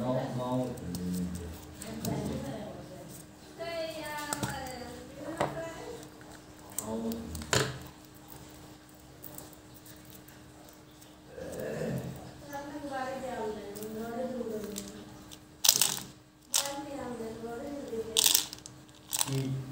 猫猫。Mm.